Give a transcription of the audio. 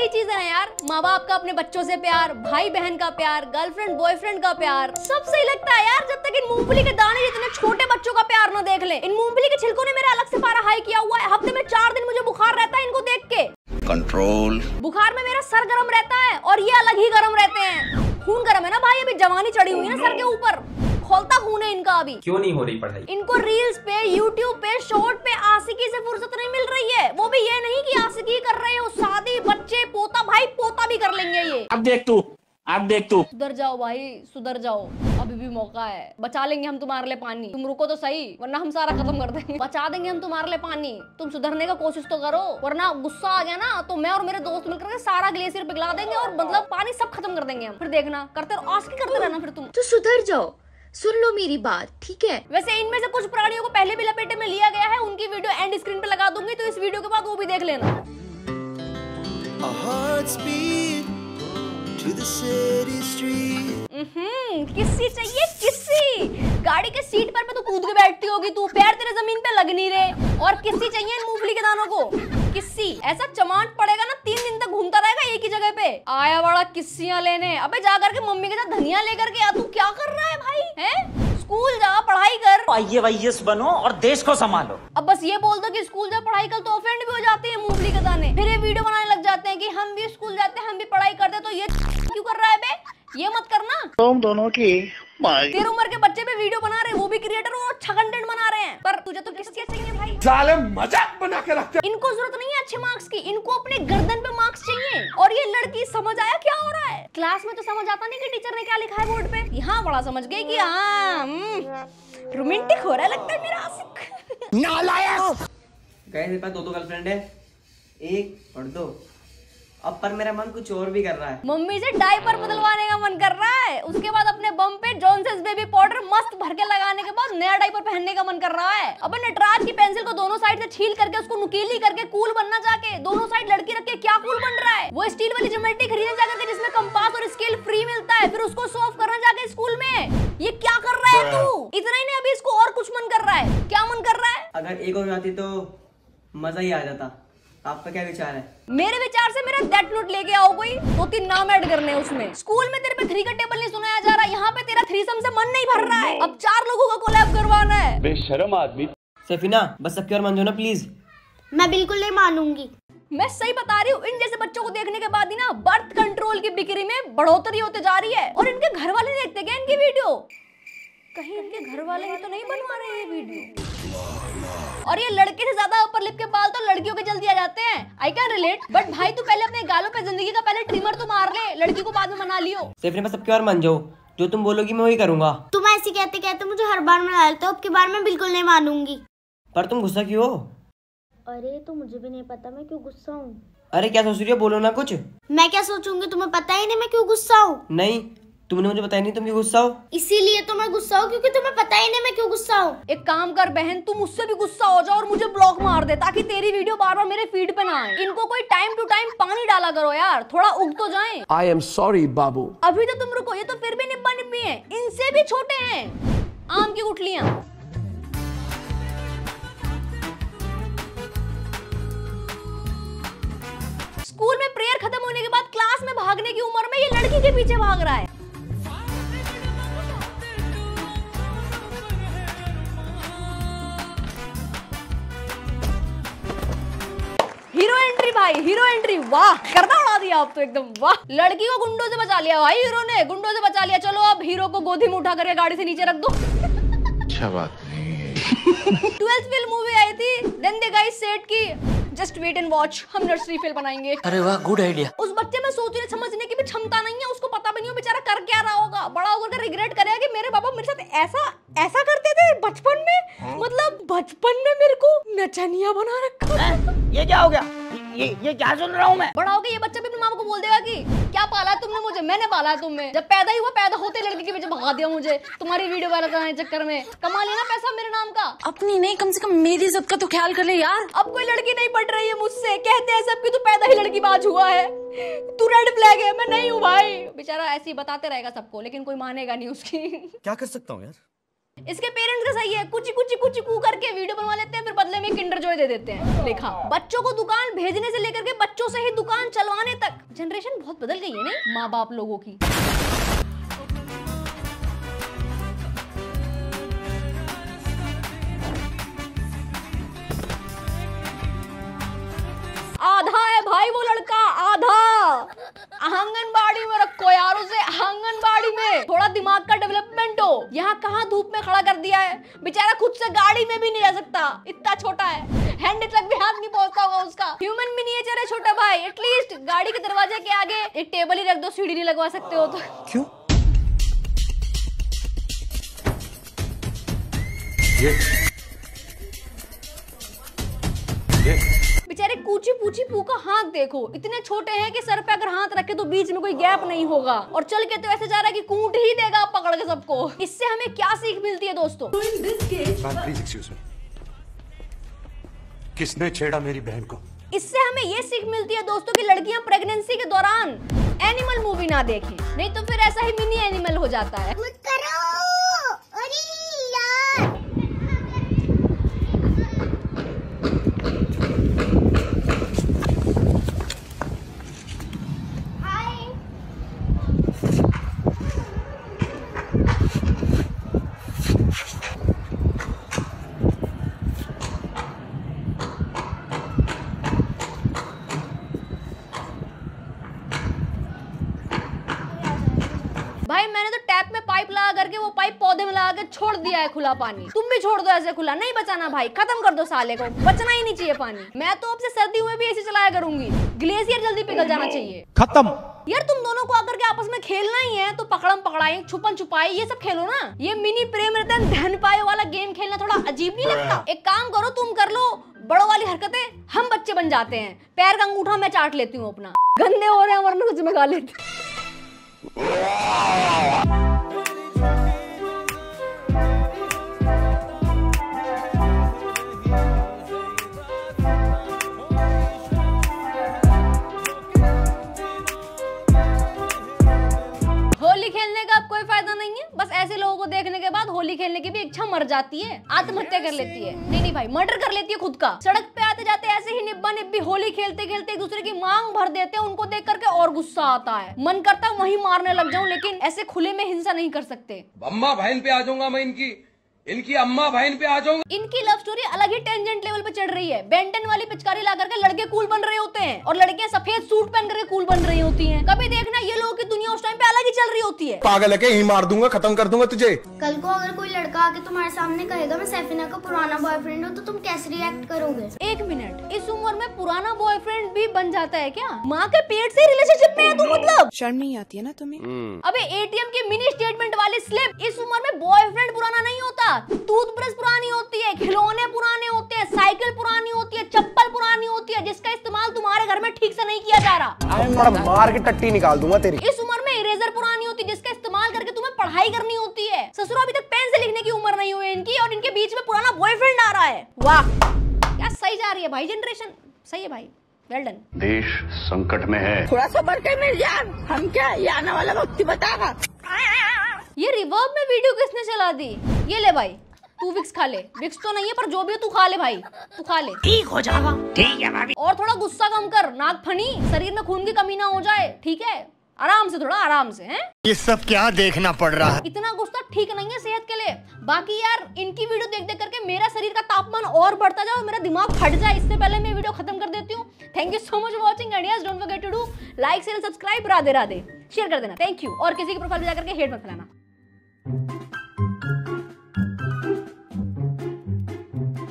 वही चीज़ है यार माँ बाप का अपने बच्चों से प्यार भाई बहन का प्यार गर्लफ्रेंड बॉयफ्रेंड का प्यार सब सही लगता है यार जब तक इन मूंगफली के दाने जितने छोटे बच्चों का प्यार न देख ले। इन मूंगफली के छिलकों ने मेरा अलग से पारा हाई किया हुआ है। हफ़्ते में चार दिन मुझे बुखार रहता है इनको देख के। कंट्रोल बुखार में मेरा सर गर्म रहता है और ये अलग ही गर्म रहते हैं। खून गर्म है ना भाई अभी जवानी चढ़ी हुई है ना सर के ऊपर। खोलता है इनका अभी। क्यों नहीं हो रही पढ़ाई? इनको रील्स पे यूट्यूब पे शॉर्ट पे आशिकी से फुर्सत नहीं मिल रही है। वो भी ये नहीं कि आशिकी कर रहे हो शादी बच्चे पोता भाई पोता भी कर लेंगे ये। अब देख तू अब देख तू। सुधर जाओ भाई सुधर जाओ। अभी भी मौका है। बचा लेंगे हम तुम्हारे लिए पानी। तुम रुको तो सही वरना हम सारा खत्म कर देंगे। बचा देंगे हम तुम्हारे लिए पानी। तुम सुधरने का कोशिश तो करो वरना गुस्सा आ गया ना तो मैं और मेरे दोस्त मिलकर सारा ग्लेशियर पिघला देंगे और मतलब पानी सब खत्म कर देंगे हम। फिर देखना करते रहो आशिकी करते रहना फिर तुम। तो सुधर जाओ। सुन लो मेरी बात ठीक है? वैसे इनमें से कुछ प्राणियों को पहले भी लपेटे में लिया गया है उनकी वीडियो एंड स्क्रीन पे लगा दूँगी तो इस वीडियो के बाद वो भी देख लेना. हम्म किस्सी चाहिए किस्सी? गाड़ी के सीट पर पे तो कूद के बैठती होगी तू पैर तेरे ज़मीन पे लग नहीं रहे। और किसी चाहिए इन मूंगफली के दानों को? किस्सी ऐसा चमाट पड़ेगा ना तीन दिन तक घूमता रहेगा जगह पे। आया बड़ा किस्सियाँ लेने। अबे जा करके मम्मी के साथ धनिया लेकर के आ तू क्या कर रहा है भाई? हैं? स्कूल जा पढ़ाई कर। आई बनो और देश को संभालो। अब बस ये बोल दो कि स्कूल जा पढ़ाई कर तो ऑफेंड भी हो जाते हैं मूंगफली के दाने। फिर ये वीडियो बनाने लग जाते हैं कि हम भी स्कूल जाते हैं हम भी पढ़ाई करते हैं, तो ये क्यों कर रहा है बे? ये मत करना। तुम दोनों की तेरे उम्र के बच्चे पे वीडियो बना रहे हैं वो भी क्रिएटर और अच्छा कंटेंट बना रहे हैं। पर तुझे तो किस चीज़ चाहिए भाई। साले मज़ाक बना के रखते इनको ज़रूरत नहीं है अच्छे मार्क्स की इनको अपने गर्दन पे और ये लड़की समझ आया क्या हो रहा है? क्लास में तो समझ आता नहीं कि टीचर ने क्या लिखा है बोर्ड पे। यहाँ बड़ा समझ गए कि हाँ रोमांटिक हो रहा है लगता है मेरा आशिक। नालायक! गाइस मेरे पास दो दो गर्लफ्रेंड है। एक और दो। अब पर मेरा मन कुछ और भी कर रहा है। मम्मी से डायपर बदलवाने का मन कर रहा है। उसके बाद अपने बम पे जॉनसेस बेबी पाउडर मस्त भर के लगाने के बाद नया डायपर पहनने का मन कर रहा है। अब नटराज की पेंसिल को दोनों साइड से छील करके उसको नुकीली करके कूल बनना जाके दोनों साइड लड़की रख के क्या कूल बन रहा है? वो स्टील वाली ज्योमेट्री खरीदने जाकर के जिसमें कंपास और स्केल फ्री मिलता है फिर उसको सॉल्व करना जाके स्कूल में। ये क्या कर रहा है तू? इतना ही नहीं अभी इसको और कुछ मन कर रहा है। क्या मन कर रहा है? अगर एक हो जाती तो मज़ा ही आ जाता। आपका क्या विचार है? मेरे विचार से मेरा डेट नोट लेके आओ कोई। दो तीन नाम ऐड करने हैं उसमें। स्कूल में तेरे पे थ्री का टेबल नहीं सुनाया जा रहा। यहाँ पे तेरा थ्री सम से मन नहीं भर रहा है। अब चार लोगों का कोलैब करवाना है। बेशरम आदमी। सफीना बस सबकी और मंजो ना प्लीज़ मैं बिल्कुल नहीं मानूँगी। मैं सही बता रही हूँ इन जैसे बच्चों को देखने के बाद ही ना बर्थ कंट्रोल की बिक्री में बढ़ोतरी होते जा रही है। और इनके घर वाले देखते क्या इनकी वीडियो कहीं इनके घर वाले ही तो नहीं बनवा रहे ये वीडियो और ये लड़के से ज़्यादा ऊपर लिप के बाल तो लड़कियों के जल्दी आ जाते हैं। आई कैन रिलेट बट भाई तू पहले अपने गालों पे ज़िंदगी का पहले ट्रिमर तो मार ले लड़की को बाद में मना लियो। सफीना बस सबकी और मान जाओ जो तुम बोलोगी मैं वही करूँगा। तुम ऐसे कहते कहते मुझे हर बार मना लेते हो अब की बार मैं बिल्कुल नहीं मानूँगी। पर तुम गुस्सा क्यों हो? अरे तो मुझे भी नहीं पता मैं क्यों गुस्सा हूँ। अरे क्या सोच रही हो? बोलो ना कुछ। मैं क्या सोचूँगी तुम्हें पता ही नहीं मैं क्यों गुस्सा हूँ। नहीं तुमने मुझे बताया नहीं तुम क्यों गुस्सा हो? इसीलिए तो मैं गुस्सा हूँ क्योंकि तुम्हें पता ही नहीं मैं क्यों गुस्सा हूँ। एक काम कर बहन तुम मुझसे भी गुस्सा हो जाओ और मुझे ब्लॉक मार दे ताकि तेरी वीडियो बार बार मेरे फ़ीड पे ना आए। इनको कोई टाइम टू टाइम पानी डाला करो यार थोड़ा उग तो जाए। आई एम सॉरी बाबू। अभी तो तुम रुको ये तो फिर भी निब्बा निब्बी है इनसे भी छोटे हैं। आम की गुठलियाँ। स्कूल में प्रेयर खत्म होने के बाद क्लास में भागने की उम्र में ये लड़की के पीछे भाग रहा है। हीरो एंट्री वाह करना उड़ा दिया आप तो एकदम वाह। लड़की को गुंडों से बचा लिया भाई हीरो ने गुंडों से बचा लिया। चलो अब हीरो को गोदी में उठा करके गाड़ी से नीचे रख दो। अच्छा बात ट्वेल्थ फेल मूवी आई थी देन दे गाइस सेट की जस्ट वेट एंड वॉच हम नर्सरी फेल बनाएँगे। अरे वाह गुड आइडिया उस बच्चे में सोचने समझने की भी क्षमता नहीं है उसको पता भी नहीं हो बेचारा कर क्या रहा होगा। बड़ा होकर रिग्रेट करेगा कि मेरे पापा मेरे साथ ऐसा ऐसा करते थे बचपन में। मतलब बचपन में मेरे को नचनिया बना रखा। ये क्या हो गया? ये ये क्या सुन रहा हूँ मैं? बड़ा हो गया ये बच्चा भी अपने मामा को बोल देगा कि क्या पाला तुमने मुझे? मैंने पाला तुम्हें। जब पैदा ही हुआ पैदा होते लड़की के पीछे भगा दिया मुझे। तुम्हारी वीडियो वायरल कराने चक्कर में। कमा लेना पैसा मेरे नाम का? अपनी नहीं कम से कम मेरी इज़्ज़त का तो ख्याल कर ले यार। अब कोई लड़की नहीं पट रही है मुझसे। कहते हैं सब कि तू पैदा ही लड़की बाज हुआ है। तू रेड फ्लैग है। मैं नहीं हूँ भाई। बेचारा ऐसे ही बताते रहेगा सबको लेकिन कोई मानेगा नहीं उसकी। क्या कर सकता हूँ यार? इसके पेरेंट्स का सही है। कुछ कुछ कुछ कू करके वीडियो बनवा लेते हैं, फिर बदले में किंडर जॉय दे देते हैं। देखा, बच्चों को दुकान भेजने से लेकर के बच्चों से ही दुकान चलवाने तक। जनरेशन बहुत बदल गई है, नहीं? माँ बाप लोगों की। आधा है भाई वो लड़का, आधा। आंगनबाड़ी में रखो यार उसे, आंगनबाड़ी में। थोड़ा दिमाग का डेवलपमेंट हो यहाँ कहाँ धूप में खड़ा कर दिया है? बेचारा खुद से गाड़ी में भी नहीं जा सकता। इतना छोटा है। हैंड तक भी हाथ नहीं पहुँचता होगा उसका। ह्यूमन मिनिएचर है छोटा भाई। एटलीस्ट गाड़ी के दरवाजे के आगे एक टेबल ही रख दो सीढ़ी नहीं लगवा सकते हो तो। क्यों? बेचारे कूची पूची पू का हाथ देखो इतने छोटे हैं कि सर पे अगर हाथ रखे तो बीच में कोई गैप नहीं होगा और चल के तो ऐसे जा रहा है कि कूट ही देगा पकड़ के सबको इससे हमें क्या सीख मिलती है दोस्तों किसने छेड़ा मेरी बहन को इससे हमें ये सीख मिलती है दोस्तों कि लड़कियाँ प्रेगनेंसी के दौरान एनिमल मूवी ना देखें नहीं तो फिर ऐसा ही मिनी एनिमल हो जाता है मत करो अरे यार हाय भाई मैंने तो टैप में पाइप लगा करके वो पाइप पौधे में लगा के छोड़ दिया है खुला पानी। तुम भी छोड़ दो ऐसे खुला। नहीं बचाना भाई। खत्म कर दो साले को। बचना ही नहीं चाहिए पानी। मैं तो अब से सर्दी में भी ऐसे चलाया करूँगी। ग्लेशियर जल्दी पिघल जाना चाहिए। खत्म। यार तुम दोनों को आकर के आपस में खेलना ही है। तो पकड़म पकड़ाई छुपन छुपाई ये सब खेलो ना। ये मिनी प्रेम रतन धन पाए वाला गेम खेलना थोड़ा अजीब नहीं लगता? एक काम करो तुम कर लो। बड़ों वाली हरकतें हम बच्चे बन जाते हैं। पैर का अंगूठा मैं चाट लेती हूँ अपना। गंदे हो रहे हैं वरना सच में खा लेती जाती है आत्महत्या कर लेती है। नहीं नहीं भाई मर्डर कर लेती है खुद का। सड़क पे आते जाते ऐसे ही निब्बा निब्बी होली खेलते खेलते एक दूसरे की मांग भर देते हैं उनको देख करके और गुस्सा आता है। मन करता है वहीं मारने लग जाऊँ लेकिन ऐसे खुले में हिंसा नहीं कर सकते। अम्मा बहन पे आ जाऊँगा मैं इनकी। इनकी अम्मा बहन पे आ जाऊँगा। इनकी लव स्टोरी अलग ही टेंजेंट लेवल पे चढ़ रही है। बेंटन वाली पिचकारी ला करके लड़के कूल बन रहे होते हैं और लड़कियाँ सफ़ेद सूट पहन करके कूल बन रही होती हैं। कभी देखना ये लोगों की होती है। पागल है के ही मार दूँगा खत्म कर दूँगा तुझे। कल को अगर कोई लड़का आके तुम्हारे सामने कहेगा मैं सैफिना का पुराना बॉयफ्रेंड हूँ तो तुम कैसे रिएक्ट करोगे? एक मिनट इस उम्र में पुराना बॉयफ्रेंड भी बन जाता है क्या? माँ के पेट से रिलेशनशिप में है तू मतलब। शर्म नहीं आती है ना तुम्हें? अबे एटीएम के मिनी स्टेटमेंट वाली स्लिप इस उम्र में बॉयफ्रेंड पुराना नहीं होता। टूथब्रश पुरानी होती है खिलौने पुराने होते हैं साइकिल पुरानी होती है चप्पल पुरानी होती है जिसका इस्तेमाल तुम्हारे घर में ठीक से नहीं किया जा रहा। मार के टट्टी निकाल दूँगा तेरी। इस उम्र में इरेजर पुरानी होती है जिसका इस्तेमाल करके तुम्हें पढ़ाई करनी होती है। ससुर अभी तक पेन से लिखने की उम्र नहीं हुई इनकी और इनके बीच में पुराना बॉयफ्रेंड आ रहा है। वाह क्या सही जा रही है भाई जनरेशन सही है भाई वेल डन देश संकट में है। थोड़ा सा बढ़ मेरी जान हम क्या ये आने वाला वक्त बतागा ये रिवर्ब में वीडियो किसने चला दी? ये ले भाई। तू विक्स खा ले। विक्स तो नहीं है पर जो भी है तू खा ले भाई। तू खा ले। ठीक हो जाएगा। ठीक है भाभी। और थोड़ा गुस्सा कम कर नाक फनी। शरीर में खून की कमी ना हो जाए ठीक है? आराम से थोड़ा आराम से हैं? ये सब क्या देखना पड़ रहा है? इतना गुस्सा ठीक नहीं है सेहत के लिए। बाकी यार इनकी वीडियो देख देख करके मेरा शरीर का तापमान और बढ़ता जाए और मेरा दिमाग फट जाए इससे पहले मैं वीडियो खत्म कर देती हूँ। Thank you so much watching ideas don't forget to do like share subscribe Radhe Radhe share कर देना। थैंक यू और किसी की प्रोफ़ाइल पे जाकर के हेट मत फैलाना।